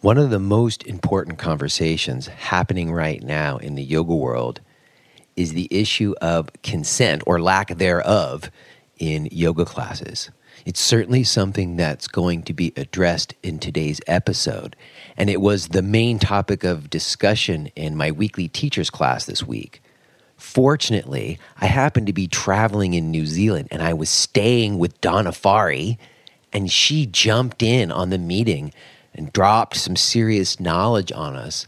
One of the most important conversations happening right now in the yoga world is the issue of consent or lack thereof in yoga classes. It's certainly something that's going to be addressed in today's episode. And it was the main topic of discussion in my weekly teacher's class this week. Fortunately, I happened to be traveling in New Zealand and I was staying with Donna Farhi, and she jumped in on the meeting and dropped some serious knowledge on us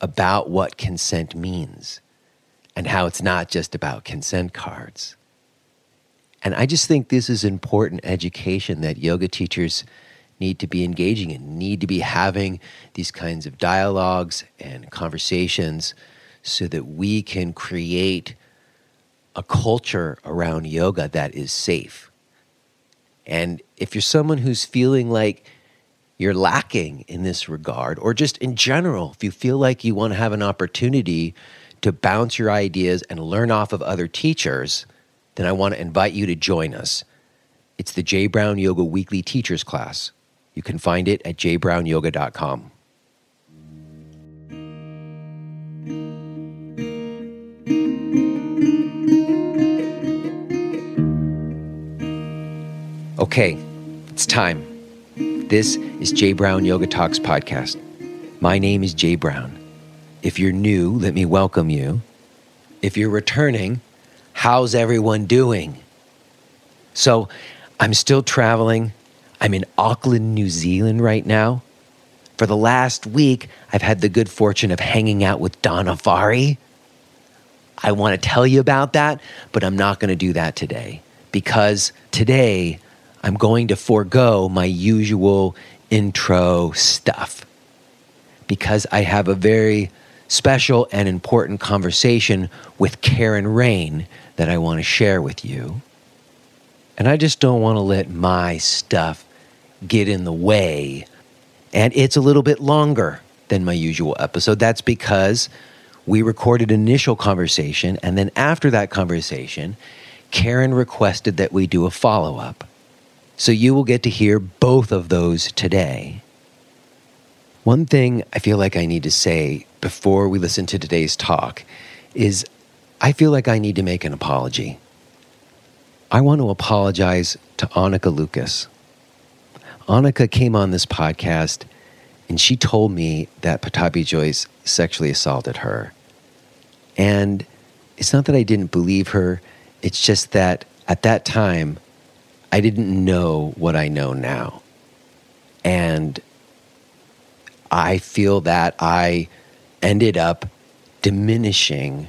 about what consent means and how it's not just about consent cards. And I just think this is important education that yoga teachers need to be engaging in, need to be having these kinds of dialogues and conversations so that we can create a culture around yoga that is safe. And if you're someone who's feeling like you're lacking in this regard, or just in general, if you feel like you want to have an opportunity to bounce your ideas and learn off of other teachers, then I want to invite you to join us. It's the J. Brown Yoga Weekly Teachers Class. You can find it at jbrownyoga.com. Okay, it's time. This is J. Brown Yoga Talks podcast. My name is J. Brown. If you're new, let me welcome you. If you're returning, how's everyone doing? So, I'm still traveling. I'm in Auckland, New Zealand right now. For the last week, I've had the good fortune of hanging out with Donna Farhi. I want to tell you about that, but I'm not going to do that today because today I'm going to forego my usual intro stuff because I have a very special and important conversation with Karen Rain that I want to share with you. And I just don't want to let my stuff get in the way. And it's a little bit longer than my usual episode. That's because we recorded initial conversation and then after that conversation, Karen requested that we do a follow up. So you will get to hear both of those today. One thing I feel like I need to say before we listen to today's talk is I feel like I need to make an apology. I want to apologize to Annika Lucas. Annika came on this podcast and she told me that Pattabhi Jois sexually assaulted her. And it's not that I didn't believe her, it's just that at that time, I didn't know what I know now. And I feel that I ended up diminishing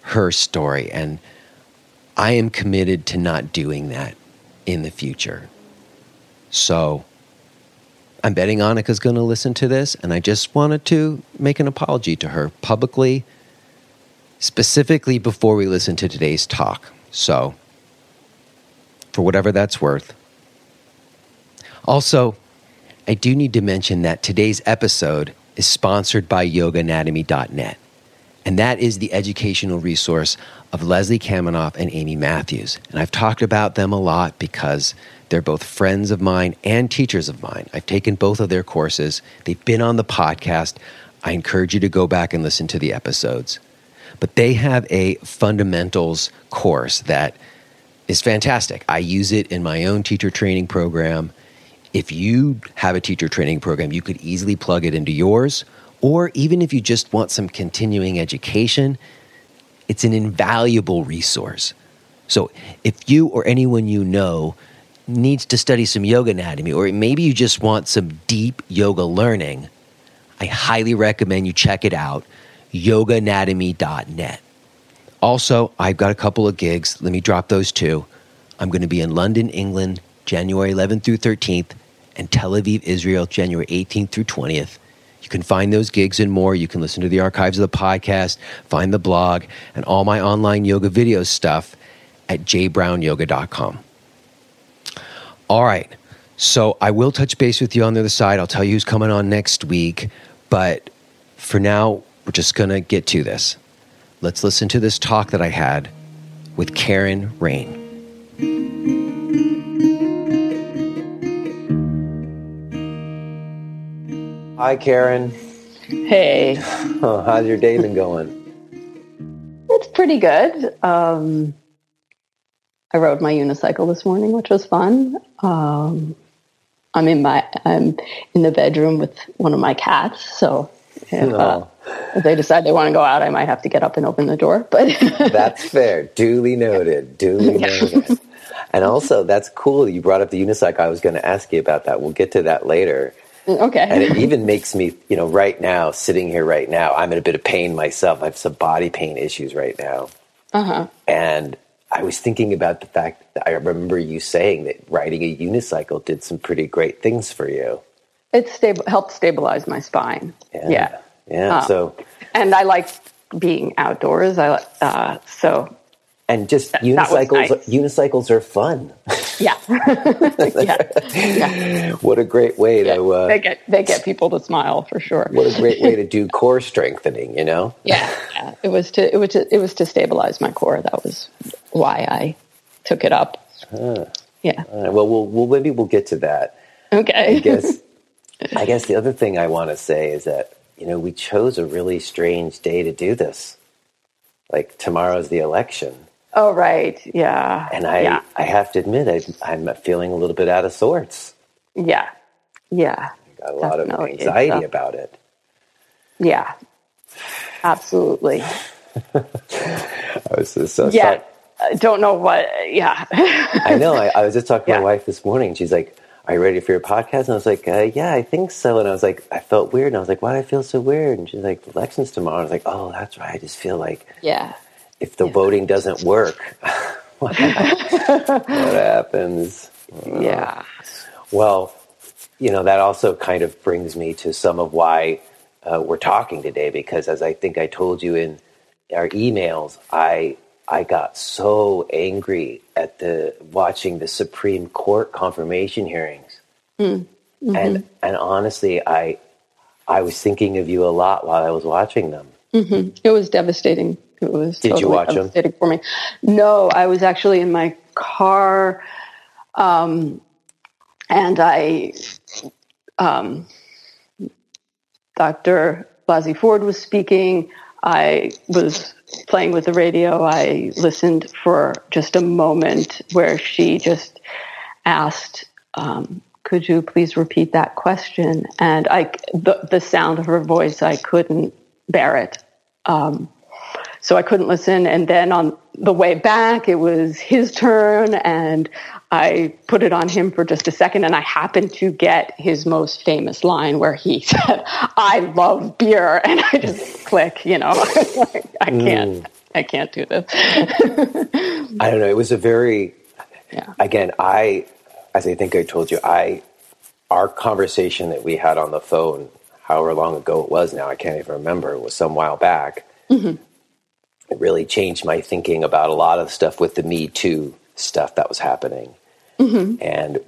her story. And I am committed to not doing that in the future. So I'm betting Annika's going to listen to this. And I just wanted to make an apology to her publicly, specifically before we listen to today's talk. So for whatever that's worth. Also, I do need to mention that today's episode is sponsored by YogaAnatomy.net. And that is the educational resource of Leslie Kaminoff and Amy Matthews. And I've talked about them a lot because they're both friends of mine and teachers of mine. I've taken both of their courses, they've been on the podcast. I encourage you to go back and listen to the episodes. But they have a fundamentals course that is fantastic. I use it in my own teacher training program. If you have a teacher training program, you could easily plug it into yours. Or even if you just want some continuing education, it's an invaluable resource. So if you or anyone you know needs to study some yoga anatomy, or maybe you just want some deep yoga learning, I highly recommend you check it out YogaAnatomy.net. Also, I've got a couple of gigs. Let me drop those too. I'm going to be in London, England, January 11th through 13th, and Tel Aviv, Israel, January 18th through 20th. You can find those gigs and more. You can listen to the archives of the podcast, find the blog, and all my online yoga video stuff at jbrownyoga.com. All right. So I will touch base with you on the other side. I'll tell you who's coming on next week. But for now, we're just going to get to this. Let's listen to this talk that I had with Karen Rain. Hi, Karen. Hey. Oh, how's your day been going? It's pretty good. Um, I rode my unicycle this morning, which was fun. Um, I'm in my I'm in the bedroom with one of my cats, so if, uh, if they decide they want to go out, I might have to get up and open the door. But that's fair. Duly noted. Duly noted. And also, that's cool. You brought up the unicycle. I was going to ask you about that. We'll get to that later. Okay. And it even makes me, you know, right now, sitting here right now, I'm in a bit of pain myself. I have some body pain issues right now. Uh huh. And I was thinking about the fact that I remember you saying that riding a unicycle did some pretty great things for you. It stable helped stabilize my spine. Yeah. Yeah. Yeah. Um, so, and I like being outdoors. I uh, so and just that unicycles, was nice. unicycles are fun. yeah, yeah, yeah. what a great way Yeah. to, uh, they get they get people to smile for sure. what a great way to do core strengthening, you know? Yeah, yeah. It was to it was to, it was to stabilize my core. That was why I took it up. Yeah. All right, well, we'll, we'll, maybe we'll get to that. Okay. I guess I guess the other thing I want to say is that you know we chose a really strange day to do this. Like tomorrow's the election, oh right. Yeah. and I Yeah. I have to admit I, I'm feeling a little bit out of sorts. Yeah. Yeah. I Got a lot of anxiety uh, about it. Yeah. Absolutely. I was so, so Yeah. sorry. I don't know what. Yeah. I know. I, I was just talking to my wife this morning. She's like, "Are you ready for your podcast?" And I was like, uh, "Yeah, I think so." And I was like, I felt weird, and I was like, "Why do I feel so weird?" And she's like, "The election's tomorrow." And I was like, "Oh, that's right. I just feel like yeah. if the Yeah. voting doesn't work, what, what happens?" Yeah. Well, you know, that also kind of brings me to some of why uh, we're talking today, because as I think I told you in our emails, I I got so angry at the watching the Supreme Court confirmation hearings, and and honestly, I I was thinking of you a lot while I was watching them. It was devastating. It was. Did you totally watch 'em? devastating for me? No, I was actually in my car, um, and I, um, Dr. Blasey Ford was speaking. I was playing with the radio. I listened for just a moment where she just asked, um, "Could you please repeat that question?" And I, the, the sound of her voice, I couldn't bear it. Um, so I couldn't listen. And then on the way back, it was his turn, and I put it on him for just a second. And I happened to get his most famous line where he said, "I love beer," and I just click. You know, I can't, mm. I can't do this. I don't know. It was a very yeah, again. I as I think I told you, I our conversation that we had on the phone, however long ago it was now, I can't even remember. It was some while back. Mm-hmm. It really changed my thinking about a lot of stuff with the Me Too stuff that was happening. Mm-hmm. And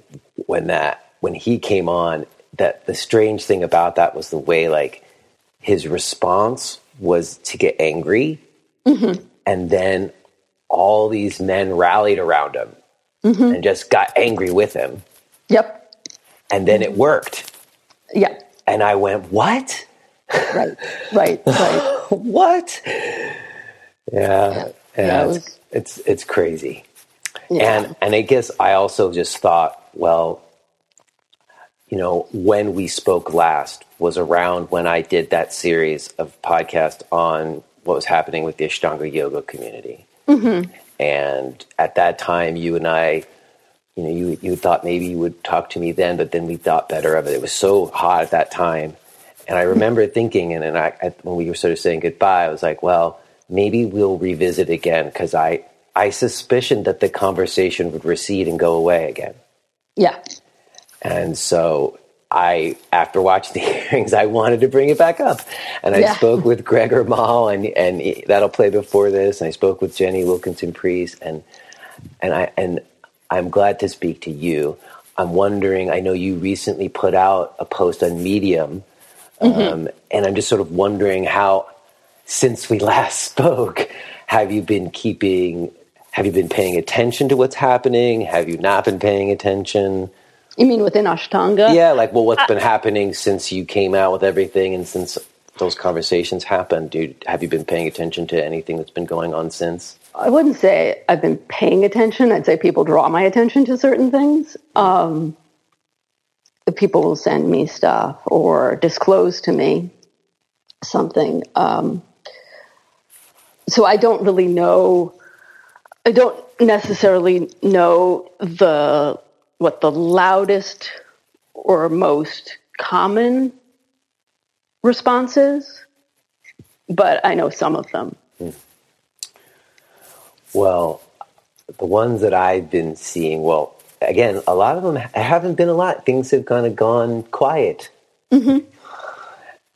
when that when he came on, that the strange thing about that was the way like his response was to get angry, mm-hmm. and then all these men rallied around him mm-hmm. and just got angry with him, yep, and then it worked. yeah, And I went, "What? right, right, right. what?" Yeah, yeah, Yeah, it was- it's it's crazy. Yeah. And and I guess I also just thought, well, you know, when we spoke last was around when I did that series of podcast on what was happening with the Ashtanga yoga community. Mm-hmm. And at that time, you and I, you know, you you thought maybe you would talk to me then, but then we thought better of it. It was so hot at that time, and I mm-hmm. remember thinking, and, and I, I when we were sort of saying goodbye, I was like, well, maybe we'll revisit again because I I suspicioned that the conversation would recede and go away again. yeah, And so I, after watching the hearings, I wanted to bring it back up. And I Yeah. spoke with Gregor Maehle, and, and that'll play before this. And I spoke with Jenny Wilkinson Priest, and and I and I'm glad to speak to you. I'm wondering. I know you recently put out a post on Medium, um, and I'm just sort of wondering how, since we last spoke, have you been keeping? Have you been paying attention to what's happening? Have you not been paying attention? You mean within Ashtanga? Yeah, like well, what's been happening since you came out with everything, and since those conversations happened? Do have you been paying attention to anything that's been going on since? I wouldn't say I've been paying attention. I'd say people draw my attention to certain things. Um, people will send me stuff or disclose to me something. Um, so I don't really know. I don't necessarily know the what the loudest or most common responses, but I know some of them. Hmm. Well, the ones that I've been seeing, well, again, a lot of them haven't been a lot. Things have kind of gone quiet. Mm-hmm.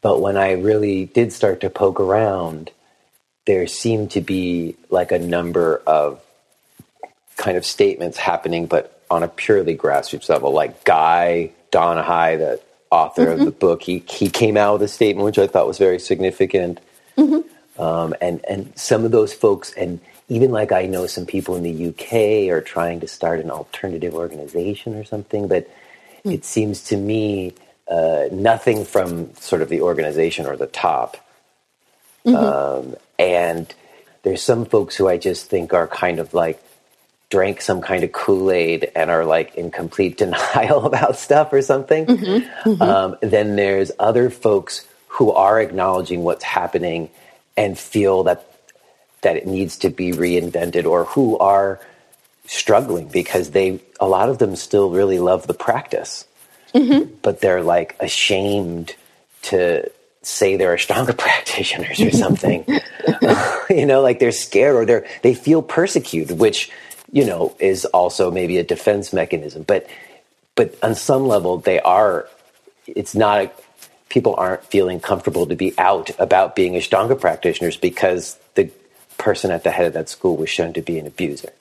But when I really did start to poke around, there seemed to be like a number of kind of statements happening, but on a purely grassroots level. Like Guy Donahaye, the author mm-hmm. of the book, he he came out with a statement which I thought was very significant. Mm-hmm. Um, and and some of those folks, and even like I know some people in the UK are trying to start an alternative organization or something, but mm. it seems to me uh, nothing from sort of the organization or the top. Mm-hmm. Um, and there's some folks who I just think are kind of like drank some kind of Kool Aid and are like in complete denial about stuff or something. Mm-hmm, mm-hmm. Um, then there's other folks who are acknowledging what's happening and feel that that it needs to be reinvented, or who are struggling because they a lot of them still really love the practice, mm-hmm. but they're like ashamed to say they're Ashtanga practitioners or something. you know, like they're scared or they're they feel persecuted, which you know, is also maybe a defense mechanism. But but on some level, they are. It's not. A, people aren't feeling comfortable to be out about being Ashtanga practitioners because the person at the head of that school was shown to be an abuser.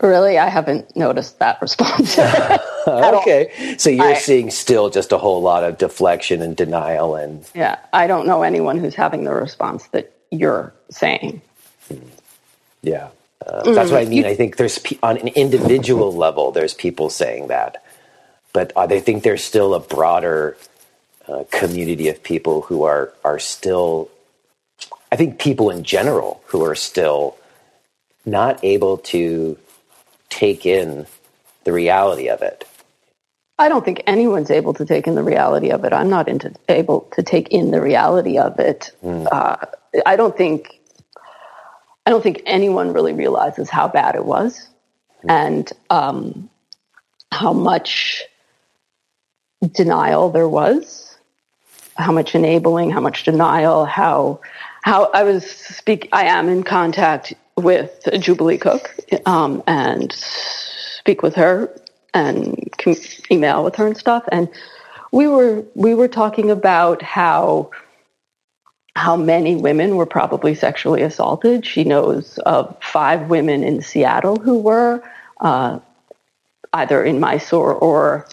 Really, I haven't noticed that response. okay, so you're I, seeing still just a whole lot of deflection and denial, and yeah, I don't know anyone who's having the response that you're saying. Yeah. Uh, that's what I mean. I think there's on an individual level, there's people saying that, but uh, I think there's still a broader uh, community of people who are are still. I think people in general who are still not able to take in the reality of it. I don't think anyone's able to take in the reality of it. I'm not into, able to take in the reality of it. Mm. Uh, I don't think I don't think anyone really realizes how bad it was and um, how much denial there was, how much enabling, how much denial, how how I was speak. I am in contact with Jubilee Cooke um, and speak with her and email with her and stuff. And we were we were talking about how how many women were probably sexually assaulted. She knows of five women in Seattle who were uh, either in Mysore or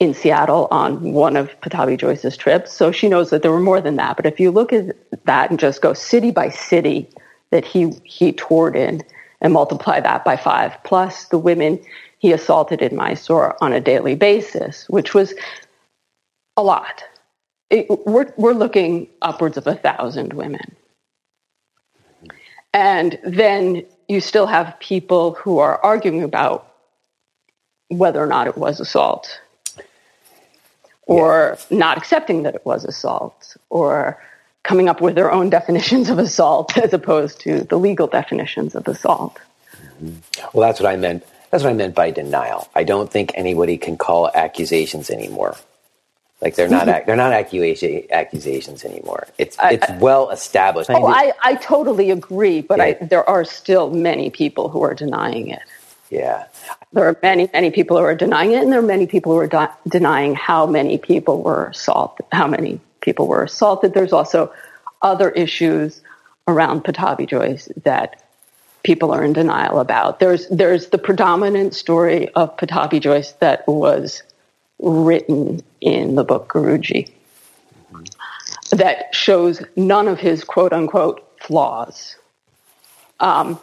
in Seattle on one of Pattabhi Jois's trips. So she knows that there were more than that. But if you look at that and just go city by city that he he toured in and multiply that by five, plus the women he assaulted in Mysore on a daily basis, which was a lot it, we're, we're looking upwards of a thousand women. And then you still have people who are arguing about whether or not it was assault, or yeah. not accepting that it was assault, or coming up with their own definitions of assault as opposed to the legal definitions of assault. Mm-hmm. Well, that's what I meant. That's what I meant by denial. I don't think anybody can call accusations anymore. Like they're not they're not accusation, accusations anymore. It's I, it's well established. Oh, I, I totally agree, but yeah. I, there are still many people who are denying it. Yeah, there are many many people who are denying it, and there are many people who are de- denying how many people were assaulted. How many people were assaulted? There's also other issues around Pattabhi Jois that people are in denial about. There's there's the predominant story of Pattabhi Jois that was written in the book Guruji that shows none of his quote unquote flaws. Um,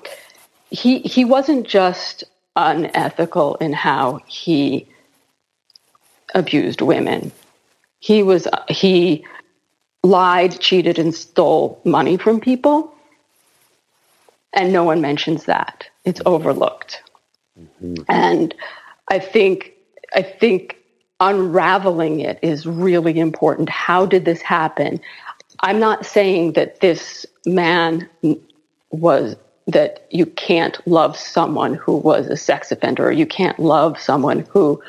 he he wasn't just unethical in how he abused women. He was he lied, cheated, and stole money from people, and no one mentions that. It's overlooked. Mm-hmm. And I think I think unraveling it is really important. How did this happen? I'm not saying that this man was that you can't love someone who was a sex offender or you can't love someone who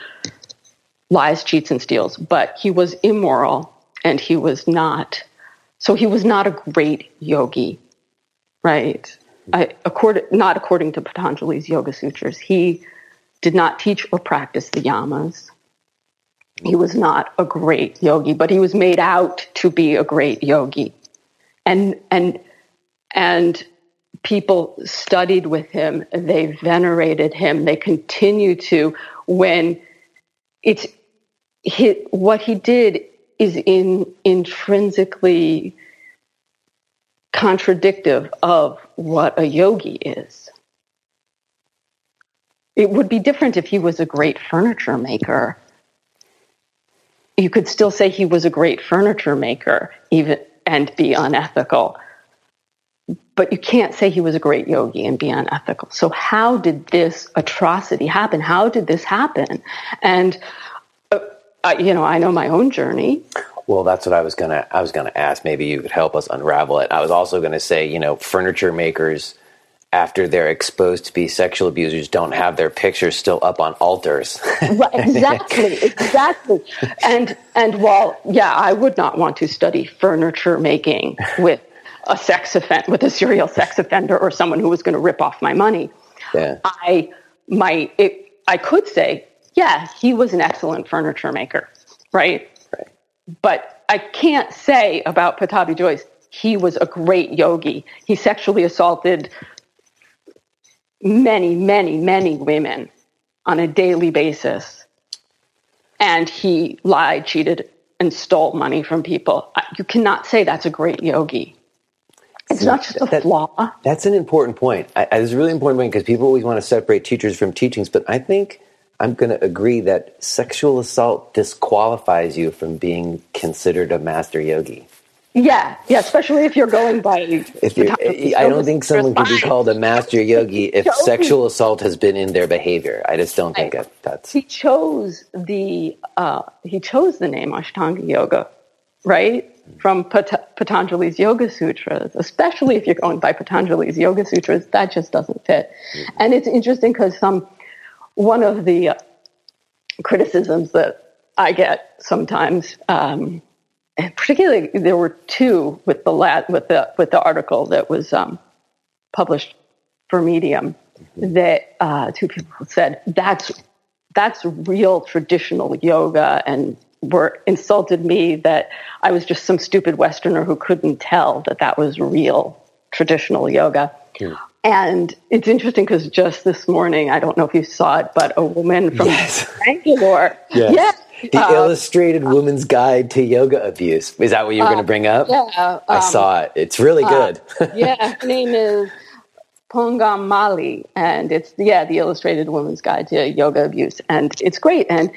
lies, cheats, and steals, but he was immoral and he was not, so he was not a great yogi, right? I, according, not according to Patanjali's Yoga Sutras. He did not teach or practice the yamas. He was not a great yogi, but he was made out to be a great yogi. And, and, and people studied with him, they venerated him, they continue to when it's he, what he did is in intrinsically contradictive of what a yogi is. It would be different if he was a great furniture maker. You could still say he was a great furniture maker, even and be unethical. But you can't say he was a great yogi and be unethical. So how did this atrocity happen? How did this happen? And uh, you know, I know my own journey. Well, that's what I was gonna. I was gonna ask. Maybe you could help us unravel it. I was also gonna say, you know, furniture makers after they're exposed to be sexual abusers don't have their pictures still up on altars. right, exactly, exactly. And and while yeah, I would not want to study furniture making with a sex offender with a serial sex offender or someone who was going to rip off my money. Yeah. I might it, I could say, yeah, he was an excellent furniture maker, right? Right. But I can't say about Pattabhi Jois, he was a great yogi. He sexually assaulted many, many, many women on a daily basis. And he lied, cheated, and stole money from people. You cannot say that's a great yogi. It's not just a that, flaw. That's an important point. I, it's a really important point because people always want to separate teachers from teachings, but I think I'm going to agree that sexual assault disqualifies you from being considered a master yogi. Yeah, yeah, especially if you're going by. If you're, I don't think someone can be called a master yogi if sexual assault has been in their behavior. I just don't think that's. He chose the uh, he chose the name Ashtanga Yoga, right from Pat- Patanjali's Yoga Sutras. Especially if you're going by Patanjali's Yoga Sutras, that just doesn't fit. Mm-hmm. And it's interesting because some one of the uh, criticisms that I get sometimes. Um, and particularly there were two with the lat with the with the article that was um, published for Medium mm-hmm. that uh, two people said that's that's real traditional yoga and were insulted me that I was just some stupid Westerner who couldn't tell that that was real traditional yoga. Mm. And it's interesting because just this morning, I don't know if you saw it, but a woman from yes. Bangalore, yes. yeah, the uh, Illustrated Woman's Guide to Yoga Abuse. Is that what you were uh, going to bring up? Yeah. I um, saw it. It's really uh, good. yeah. Her name is Poongam Mali. And it's, yeah, the Illustrated Woman's Guide to Yoga Abuse. And it's great. And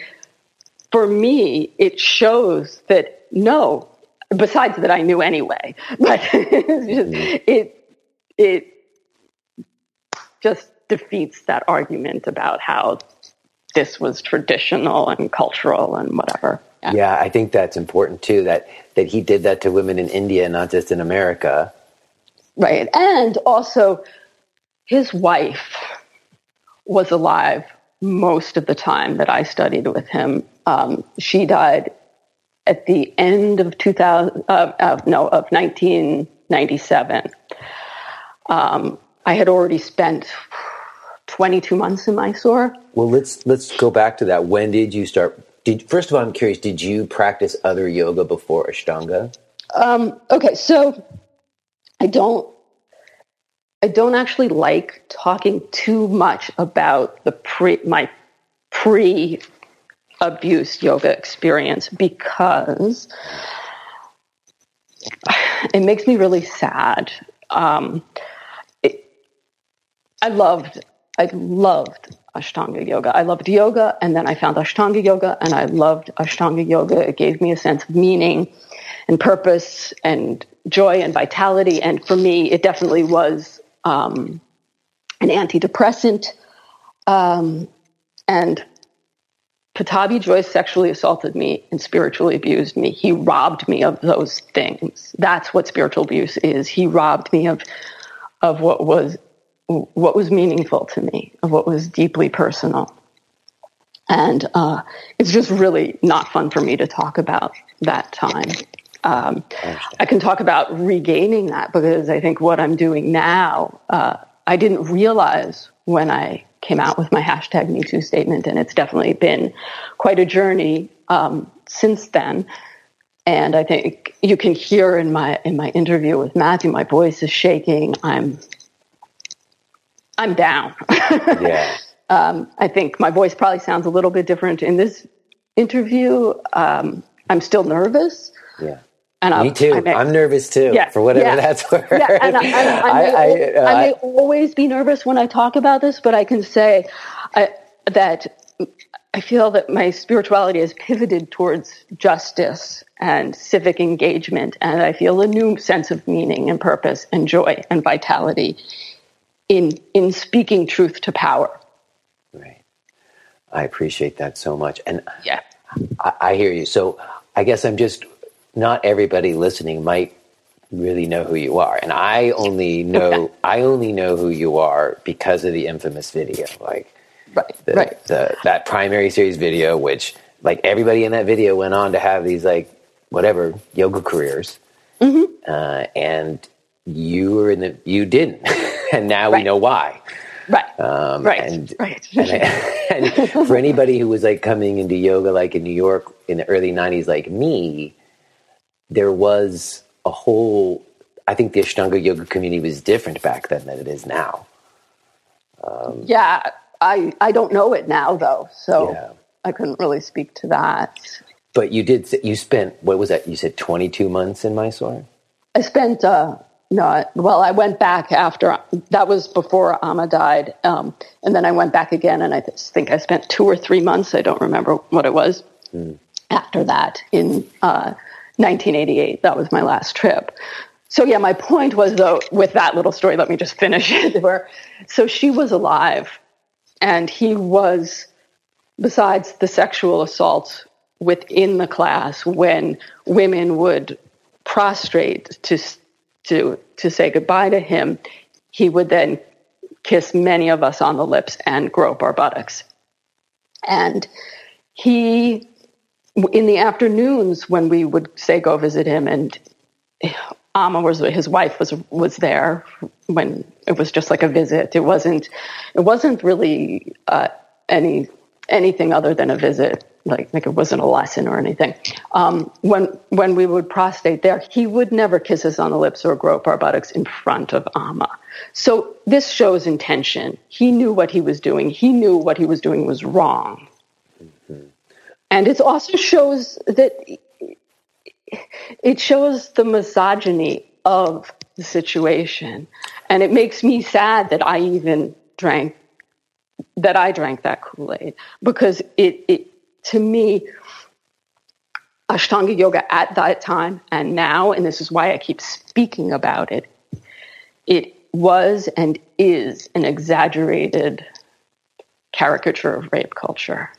for me, it shows that no, besides that I knew anyway, but mm. it, it just defeats that argument about how this was traditional and cultural and whatever. Yeah. yeah, I think that's important too. That that he did that to women in India, not just in America. Right, and also his wife was alive most of the time that I studied with him. Um, she died at the end of 2000, uh, uh, no, of 1997. Um, I had already spent 22 months in Mysore. Well, let's let's go back to that. When did you start? Did first of all, I'm curious. Did you practice other yoga before Ashtanga? Um, okay, so I don't. I don't actually like talking too much about the pre my pre abuse yoga experience because it makes me really sad. Um, it, I loved I loved Ashtanga yoga. I loved yoga, and then I found Ashtanga yoga, and I loved Ashtanga yoga. It gave me a sense of meaning and purpose and joy and vitality. And for me, it definitely was um, an antidepressant. Um, and Pattabhi Jois sexually assaulted me and spiritually abused me. He robbed me of those things. That's what spiritual abuse is. He robbed me of of what was what was meaningful to me, of what was deeply personal. And uh, it's just really not fun for me to talk about that time. Um, I can talk about regaining that because I think what I'm doing now, uh, I didn't realize when I came out with my hashtag MeToo statement, and it's definitely been quite a journey um, since then. And I think you can hear in my in my interview with Matthew, my voice is shaking. I'm I'm down. yeah. Um, I think my voice probably sounds a little bit different in this interview. Um, I'm still nervous. Yeah. And Me too. I may, I'm nervous too. Yeah, for whatever yeah, that's worth. Yeah, and I, I, I, may, uh, I, may, always be nervous when I talk about this, but I can say that I feel that my spirituality has pivoted towards justice and civic engagement, and I feel a new sense of meaning and purpose and joy and vitality in in speaking truth to power. Right. I appreciate that so much, and yeah, I, I hear you. So I guess I'm just not everybody listening might really know who you are, and I only know I only know who you are because of the infamous video, like right, the, right. The, that primary series video, which like everybody in that video went on to have these like whatever yoga careers, mm-hmm. uh, and you were in the you didn't, and now right. we know why. Right. Um, right. And, right. and, I, and for anybody who was like coming into yoga, like in New York in the early '90s, like me, there was a whole. I think the Ashtanga yoga community was different back then than it is now. Um, yeah, I I don't know it now though, so yeah. I couldn't really speak to that. But you did. You spent what was that? You said twenty two months in Mysore. I spent uh, no, well, I went back after that was before Amma died, um, and then I went back again, and I think I spent two or three months. I don't remember what it was mm. after that in uh, 1988. That was my last trip. So yeah, my point was though with that little story. Let me just finish it. Where so she was alive, and he was. Besides the sexual assaults within the class, when women would prostrate to to to say goodbye to him, he would then kiss many of us on the lips and grope our buttocks. And he, in the afternoons when we would say go visit him, and Amma was his wife was was there when it was just like a visit. It wasn't it wasn't really uh, any anything other than a visit like like it wasn't a lesson or anything. Um, when when we would prostate there, he would never kiss us on the lips or grope our buttocks in front of Amma. So this shows intention. He knew what he was doing. He knew what he was doing was wrong. And it also shows that it shows the misogyny of the situation. And it makes me sad that I even drank that I drank that Kool-Aid because it, it to me, Ashtanga yoga at that time and now, and this is why I keep speaking about it, it was and is an exaggerated caricature of rape culture.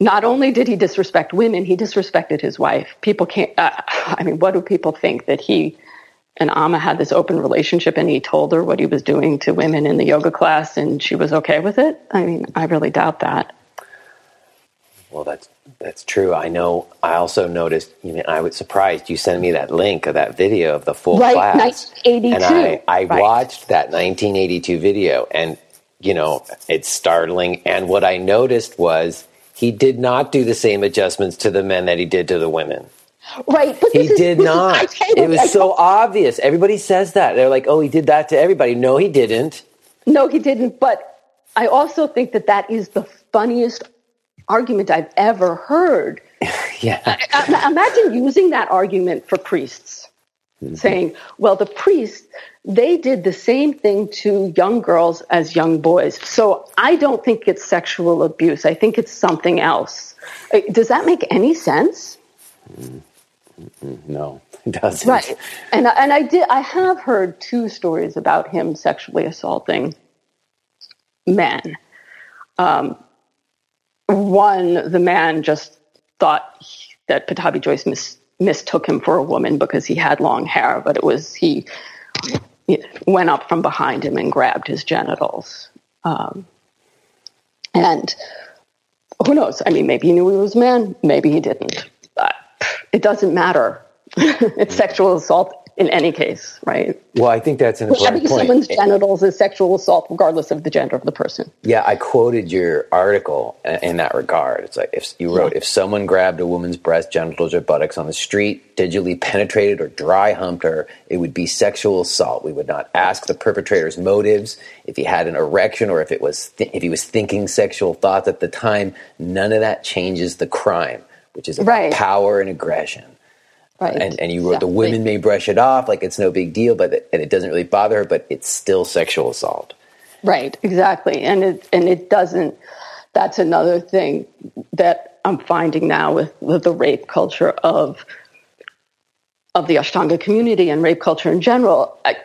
Not only did he disrespect women, he disrespected his wife. People can't, uh, I mean, what do people think that he and Amma had this open relationship and he told her what he was doing to women in the yoga class and she was okay with it? I mean, I really doubt that. Well, that's that's true. I know. I also noticed. You know, I was surprised. You sent me that link of that video of the full right, class. 1982. And I, I right. watched that 1982 video, and you know, it's startling. And what I noticed was he did not do the same adjustments to the men that he did to the women. Right. he is, did not. Is, it was so obvious. Everybody says that. They're like, "Oh, he did that to everybody." No, he didn't. No, he didn't. But I also think that that is the funniest argument I've ever heard. yeah. Imagine using that argument for priests. Mm-hmm. saying, well, the priests, they did the same thing to young girls as young boys. So I don't think it's sexual abuse. I think it's something else. Does that make any sense? Mm-hmm. No, it doesn't. Right. And, and I did, I have heard two stories about him sexually assaulting men. Um, one, the man just thought that Pattabhi Jois mis- mistook him for a woman because he had long hair, but it was he, went up from behind him and grabbed his genitals. Um, and who knows? I mean, maybe he knew he was a man, maybe he didn't. But it doesn't matter. it's sexual assault in any case, right? Well, I think that's an important point. someone's genitals is sexual assault, regardless of the gender of the person. Yeah, I quoted your article in that regard. It's like if you wrote, yeah. if someone grabbed a woman's breast, genitals, or buttocks on the street, digitally penetrated or dry humped her, it would be sexual assault. We would not ask the perpetrator's motives, if he had an erection, or if it was th- if he was thinking sexual thoughts at the time. None of that changes the crime, which is about right. power and aggression. Right. And, and you wrote exactly. the women may brush it off like it's no big deal, but it, and it doesn't really bother her, but it's still sexual assault. Right, exactly. And it and it doesn't that's another thing that I'm finding now with, with the rape culture of of the Ashtanga community and rape culture in general. I,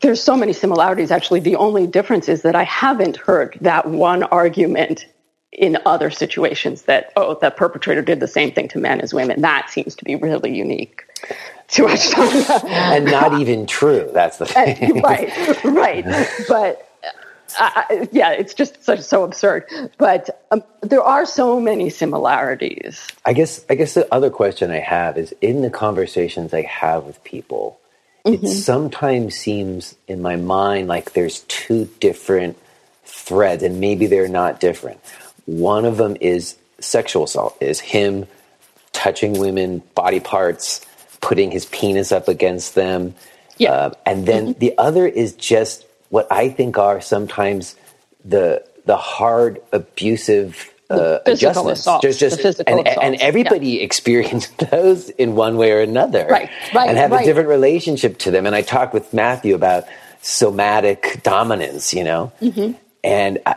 there's so many similarities. Actually, the only difference is that I haven't heard that one argument in other situations that oh that perpetrator did the same thing to men as women. That seems to be really unique to Ashtanga. and not even true. That's the thing. right. Right but uh, yeah it's just such so absurd. But um, there are so many similarities. I guess i guess the other question i have is in the conversations i have with people mm-hmm. it sometimes seems in my mind like there's two different threads and maybe they're not different one of them is sexual assault, is him touching women, body parts, putting his penis up against them. Yeah. Uh, and then mm-hmm. the other is just what I think are sometimes the the hard abusive uh, adjustments. Assault, just, just, and, and, everybody yeah. experienced those in one way or another, right? Right. And have right. a different relationship to them. And I talked with Matthew about somatic dominance, you know, mm-hmm. and I,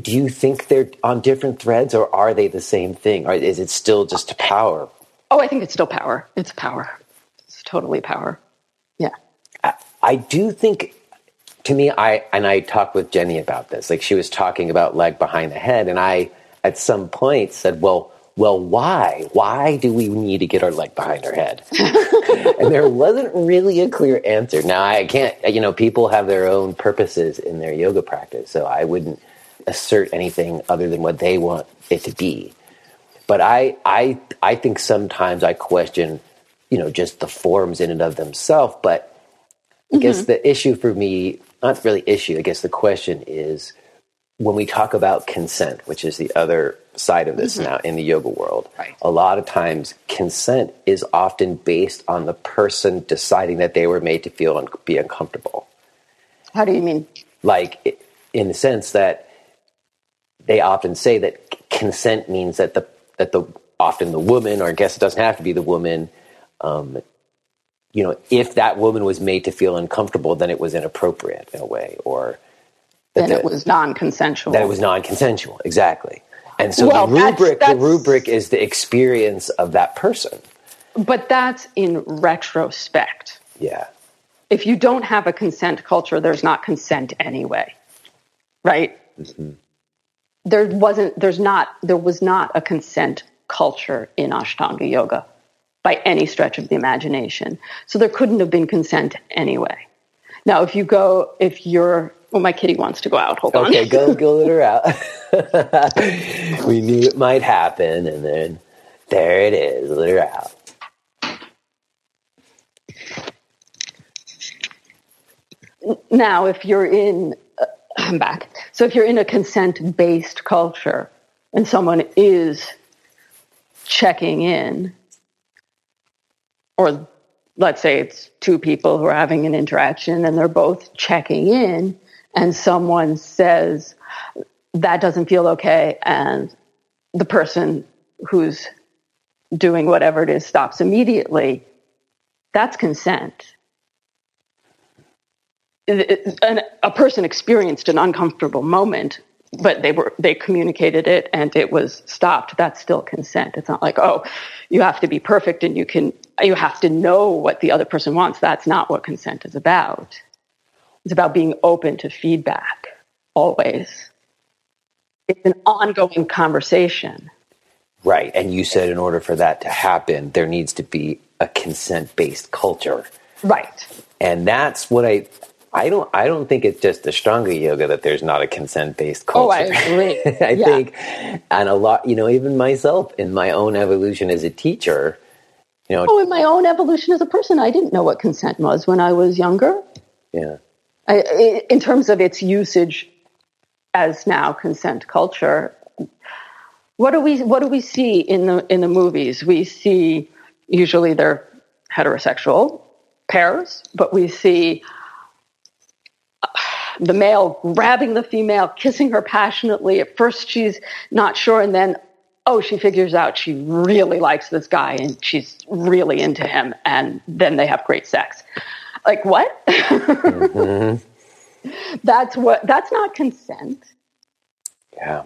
do you think they're on different threads or are they the same thing? Or is it still just power? Oh, I think it's still power. It's power. It's totally power. Yeah. I, I do think to me I and I talked with Jenny about this. Like she was talking about leg behind the head and I at some point said, "Well, well, why? Why do we need to get our leg behind our head? and there wasn't really a clear answer. Now, I can't, you know, people have their own purposes in their yoga practice, so I wouldn't assert anything other than what they want it to be. But I, I, I think sometimes I question, you know, just the forms in and of themselves. But I mm-hmm. guess the issue for me, not really issue, I guess the question is when we talk about consent, which is the other side of this mm-hmm. now in the yoga world, right. a lot of times consent is often based on the person deciding that they were made to feel and un- be uncomfortable. How do you mean? Like, in the sense that they often say that consent means that the that the often the woman, or I guess it doesn't have to be the woman. Um, you know, if that woman was made to feel uncomfortable, then it was inappropriate in a way, or then the, it was non-consensual. That it was non-consensual, exactly. And so well, the rubric, that's, that's, the rubric is the experience of that person. But that's in retrospect. Yeah. If you don't have a consent culture, there's not consent anyway, right? Mm-hmm there wasn't there's not there was not a consent culture in ashtanga yoga by any stretch of the imagination. So there couldn't have been consent anyway. Now if you go if you're well my kitty wants to go out. Hold on. Okay go go let her out. We knew it might happen and then there it is let her out. Now if you're in I'm uh, back. So if you're in a consent based culture and someone is checking in, or let's say it's two people who are having an interaction and they're both checking in, and someone says, that doesn't feel okay, and the person who's doing whatever it is stops immediately, that's consent. A person experienced an uncomfortable moment, but they were they communicated it and it was stopped. That's still consent. It's not like oh, you have to be perfect and you can you have to know what the other person wants. That's not what consent is about. It's about being open to feedback always. It's an ongoing conversation. Right. And you said in order for that to happen, there needs to be a consent based culture. Right. And that's what I I don't I don't think it's just Ashtanga yoga that there's not a consent based culture. Oh, I agree. I yeah. think and a lot you know, even myself in my own evolution as a teacher, you know Oh, in my own evolution as a person, I didn't know what consent was when I was younger. Yeah. I, in terms of its usage as now consent culture, what do we what do we see in the in the movies? We see usually they're heterosexual pairs, but we see the male grabbing the female, kissing her passionately. At first, she's not sure, and then, oh, she figures out she really likes this guy and she's really into him, and then they have great sex. Like what? Mm-hmm. that's what. That's not consent. Yeah.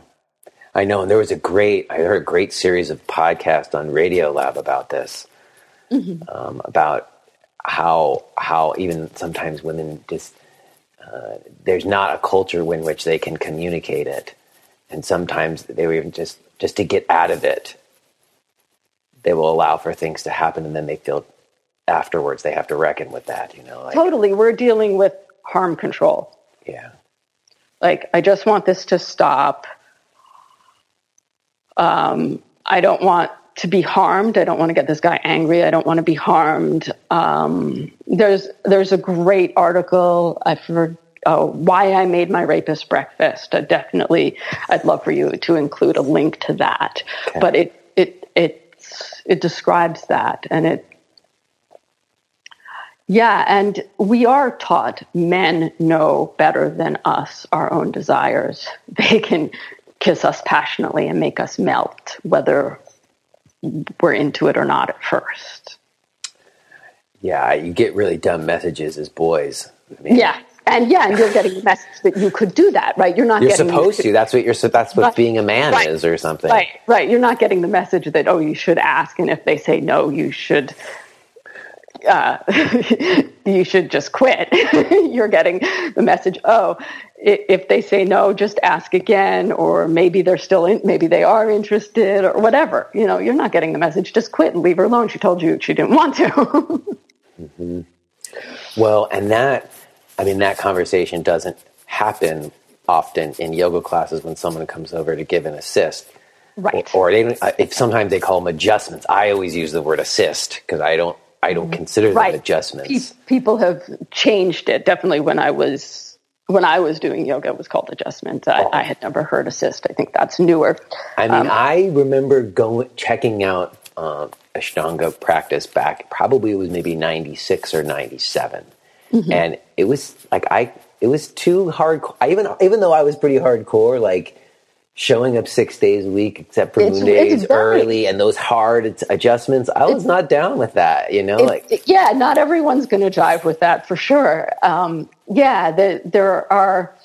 I know, and there was a great, I heard a great series of podcasts on Radiolab about this, mm-hmm. um, about how how even sometimes women just uh, there's not a culture in which they can communicate it, and sometimes they were even just just to get out of it, they will allow for things to happen, and then they feel afterwards they have to reckon with that. You know, like, totally. We're dealing with harm control. Yeah. Like I just want this to stop um, I don't want to be harmed. I don't want to get this guy angry. I don't want to be harmed. Um, there's there's a great article I've heard. Uh, why I made my rapist breakfast. Uh, definitely, I'd love for you to include a link to that. Okay. But it it it it describes that, and it yeah, and we are taught men know better than us our own desires. They can kiss us passionately and make us melt, whether we're into it or not at first. Yeah, you get really dumb messages as boys. I mean, yeah, and yeah, and you're getting the message that you could do that, right? You're not. You're supposed to. That's what you're. That's what right. being a man right. is, or something. Right, right. You're not getting the message that oh, you should ask, and if they say no, you should. Uh, you should just quit. you're getting the message. Oh, if they say no, just ask again, or maybe they're still in, maybe they are interested, or whatever. You know, you're not getting the message. Just quit and leave her alone. She told you she didn't want to. mm-hmm. Well, and that, I mean, that conversation doesn't happen often in yoga classes when someone comes over to give an assist. Right. Or, or they, uh, if sometimes they call them adjustments. I always use the word assist because I don't, I don't consider them right. adjustments. Pe- people have changed it. Definitely when I was when I was doing yoga, it was called adjustment. I, oh. I had never heard assist. I think that's newer. I mean, um, I remember going checking out uh, Ashtanga practice back. Probably it was maybe ninety six or ninety seven, mm mm-hmm. and it was like I. It was too hard. I even even though I was pretty hardcore, like showing up six days a week except for it's, moon days early and those hard adjustments i was not down with that you know like yeah not everyone's going to jive with that for sure. Um, yeah the, there are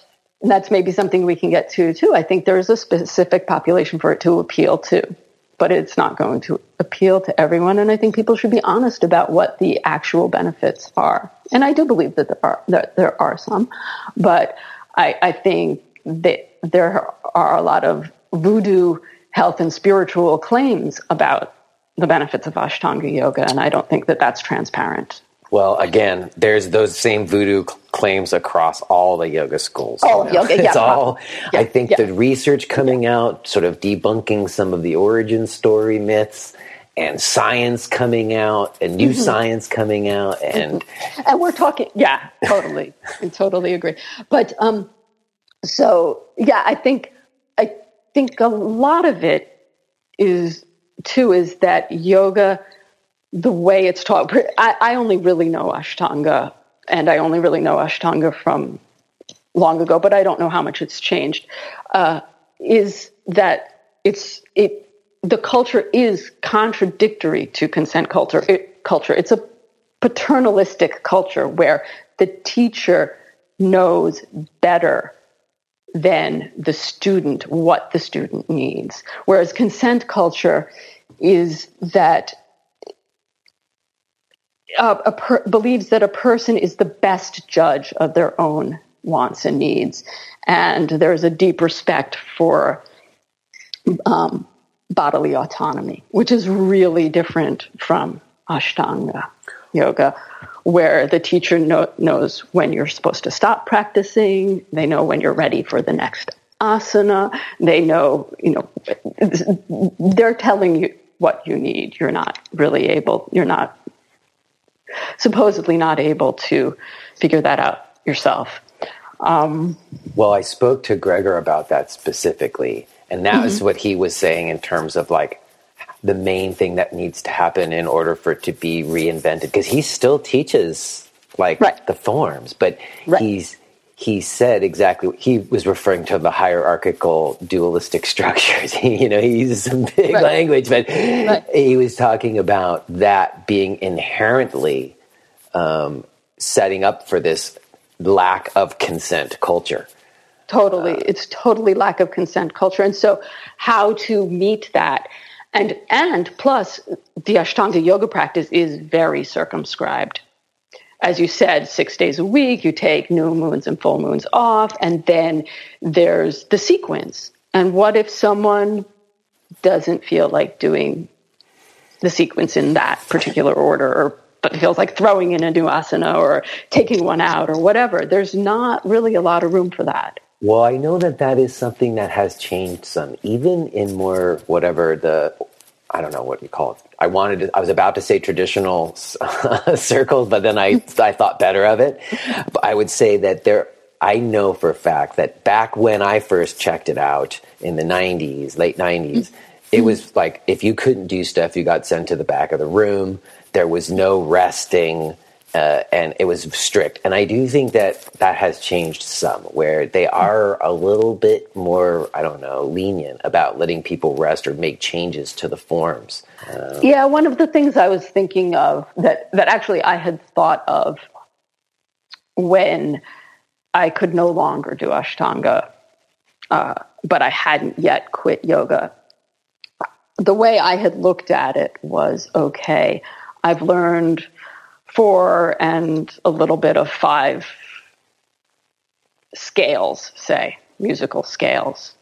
and that's maybe something we can get to too. I think there's a specific population for it to appeal to but it's not going to appeal to everyone and i think people should be honest about what the actual benefits are. And i do believe that there are that there are some but i, I think that there are a lot of voodoo health and spiritual claims about the benefits of Ashtanga yoga, and I don't think that that's transparent. Well, again, there's those same voodoo claims across all the yoga schools. All know? yoga, yeah. It's all, yeah, I think yeah. the research coming out, sort of debunking some of the origin story myths, and science coming out, and new mm-hmm. science coming out, and. Mm-hmm. And we're talking, yeah, totally. I totally agree. But, um, so yeah, I think I think a lot of it is too is that yoga, the way it's taught. I, I only really know Ashtanga, and I only really know Ashtanga from long ago, but I don't know how much it's changed. Uh, is that it's it the culture is contradictory to consent culture. It, culture. It's a paternalistic culture where the teacher knows better than the student what the student needs. Whereas consent culture is that uh, per- believes that a person is the best judge of their own wants and needs, and there's a deep respect for um, bodily autonomy, which is really different from Ashtanga yoga, where the teacher know, knows when you're supposed to stop practicing. They know when you're ready for the next asana. They know, you know, they're telling you what you need. You're not really able, you're not supposedly not able to figure that out yourself. Um, well, I spoke to Gregor about that specifically, and that mm-hmm. was what he was saying in terms of like the main thing that needs to happen in order for it to be reinvented because he still teaches like right. the forms but right. he's he said exactly he was referring to the hierarchical dualistic structures you know he uses some big right. language but he was talking about that being inherently um, setting up for this lack of consent culture totally uh, it's totally lack of consent culture and so how to meet that and and plus the Ashtanga yoga practice is very circumscribed. As you said, six days a week, you take new moons and full moons off, and then there's the sequence. And what if someone doesn't feel like doing the sequence in that particular order or but feels like throwing in a new asana or taking one out or whatever. There's not really a lot of room for that. Well, I know that that is something that has changed some, even in more whatever the I don't know what you call it. I wanted to, I was about to say traditional circles, but then I I thought better of it. But I would say that there I know for a fact that back when I first checked it out in the 90s, late 90s, it was like if you couldn't do stuff, you got sent to the back of the room. There was no resting uh, and it was strict. And I do think that that has changed some, where they are a little bit more, I don't know, lenient about letting people rest or make changes to the forms. Um, yeah, one of the things I was thinking of that that actually I had thought of when I could no longer do Ashtanga, uh, but I hadn't yet quit yoga. The way I had looked at it was okay. I've learned four and a little bit of five scales, say, musical scales.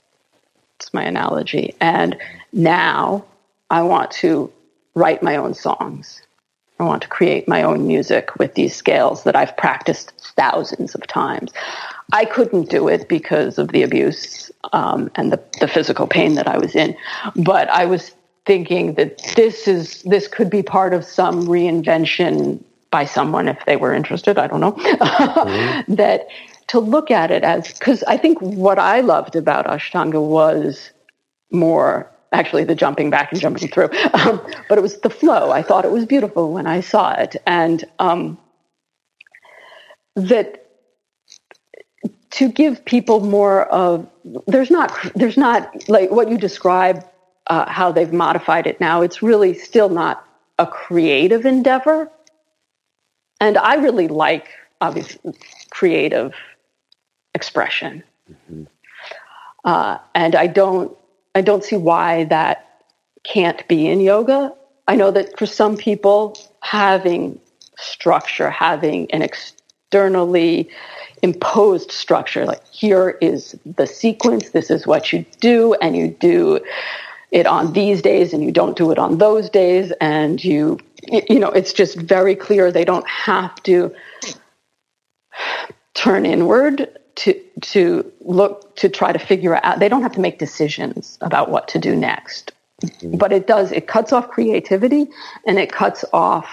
It's my analogy. And now I want to write my own songs. I want to create my own music with these scales that I've practiced thousands of times. I couldn't do it because of the abuse um, and the, the physical pain that I was in, but I was thinking that this is this could be part of some reinvention by someone if they were interested. I don't know. mm-hmm. that to look at it as because I think what I loved about Ashtanga was more actually the jumping back and jumping through, um, but it was the flow. I thought it was beautiful when I saw it, and um, that to give people more of there's not there's not like what you describe uh, how they've modified it now. It's really still not a creative endeavor and I really like obviously creative expression. Mm-hmm. Uh, and I don't I don't see why that can't be in yoga. I know that for some people, having structure, having an externally imposed structure, like here is the sequence, this is what you do, and you do it on these days and you don't do it on those days. And you you know it's just very clear they don't have to turn inward to to look to try to figure out they don't have to make decisions about what to do next. Mm-hmm. but it does it cuts off creativity and it cuts off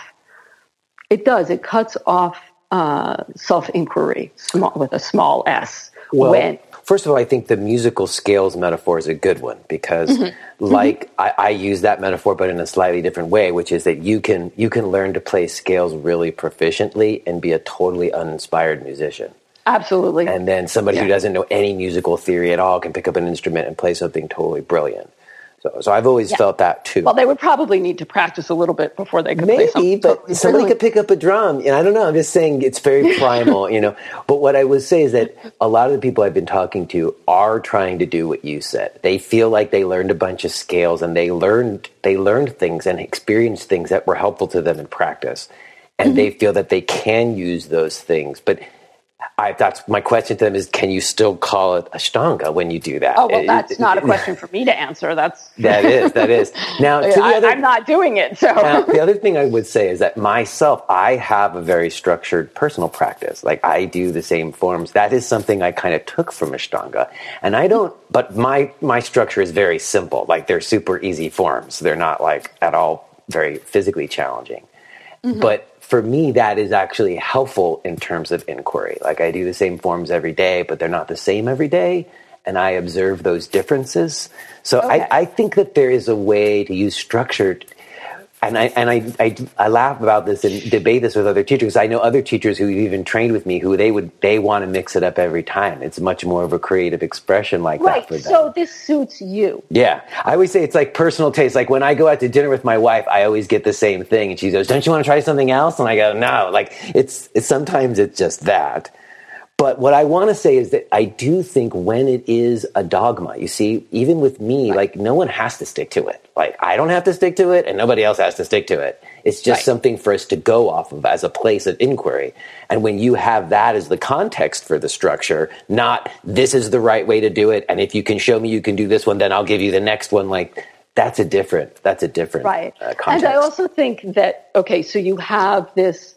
it does it cuts off uh, self inquiry with a small s. Well, when First of all, I think the musical scales metaphor is a good one because, mm-hmm. mm-hmm. like, mm-hmm. I, I, use that metaphor, but in a slightly different way, which is that you can you can learn to play scales really proficiently and be a totally uninspired musician. Absolutely. And then somebody yeah. who doesn't know any musical theory at all can pick up an instrument and play something totally brilliant. So, so I've always Yeah. felt that too. Well, they would probably need to practice a little bit before they could play Maybe, but totally somebody brilliant. could pick up a drum. And I don't know. I'm just saying it's very primal, you know. But what I would say is that a lot of the people I've been talking to are trying to do what you said. They feel like they learned a bunch of scales and they learned they learned things and experienced things that were helpful to them in practice. And Mm-hmm. they feel that they can use those things. But I, that's my question to them is can you still call it Ashtanga when you do that? Oh well, It- that's it- not a question for me to answer. That's That is, that is. Now, to the I, other, I'm not doing it. So now, the other thing I would say is that myself, I have a very structured personal practice. Like I do the same forms. That is something I kind of took from Ashtanga, and I don't. But my my structure is very simple. Like they're super easy forms. They're not like at all very physically challenging. Mm-hmm. But for me, that is actually helpful in terms of inquiry. Like I do the same forms every day, but they're not the same every day. And I observe those differences. So Okay. I, I think that there is a way to use structured. And I and I, I I laugh about this and debate this with other teachers. I know other teachers who even trained with me who they would they want to mix it up every time. It's much more of a creative expression like right. that for them. So this suits you. Yeah, I always say it's like personal taste. Like when I go out to dinner with my wife, I always get the same thing, and she goes, "Don't you want to try something else?" And I go, "No." Like it's, it's sometimes it's just that. But what I want to say is that I do think when it is a dogma, you see, even with me, like no one has to stick to it. Like I don't have to stick to it, and nobody else has to stick to it. It's just Right. something for us to go off of as a place of inquiry. And when you have that as the context for the structure, not this is the right way to do it, and if you can show me you can do this one, then I'll give you the next one. Like that's a different. That's a different Right. uh, and. I also think that, okay, so you have this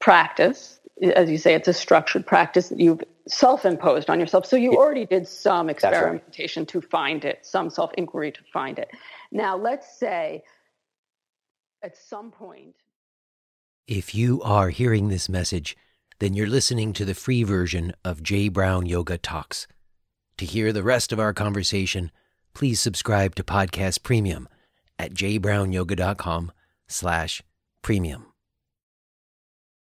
practice, as you say, it's a structured practice that you've self imposed on yourself. So you already did some right. experimentation to find it, some self inquiry to find it. Now, let's say at some point, If you are hearing this message, then you're listening to the free version of J. Brown Yoga Talks. To hear the rest of our conversation, please subscribe to Podcast Premium at jbrownyoga.com slash premium.